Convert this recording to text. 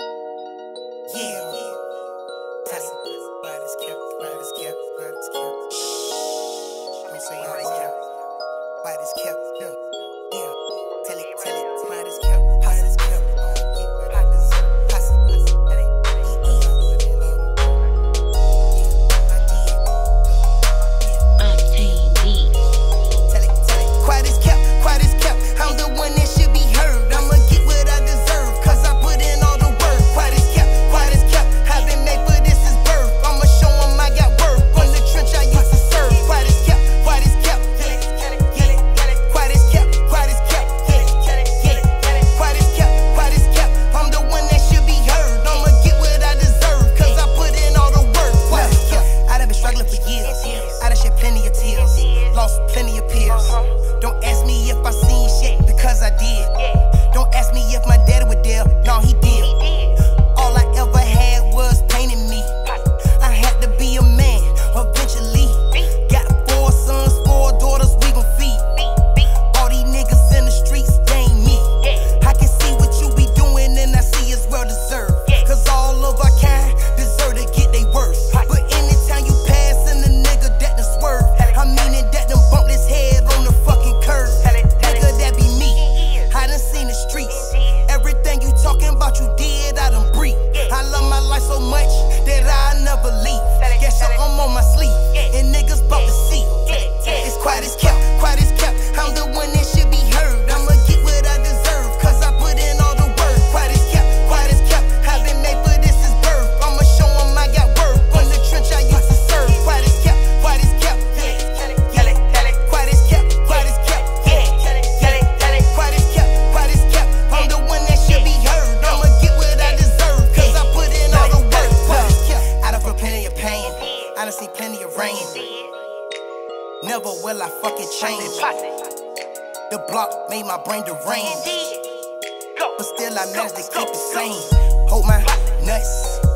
Yeah. Tessa, blood is kept, blood is kept, blood is kept. I done shed plenty of tears, lost plenty of peers. Don't ask me if I seen shit because I did. Don't ask me if honestly plenty of rain. Never will I fucking change. The block made my brain deranged. But still I managed to keep it same. Hold my nuts.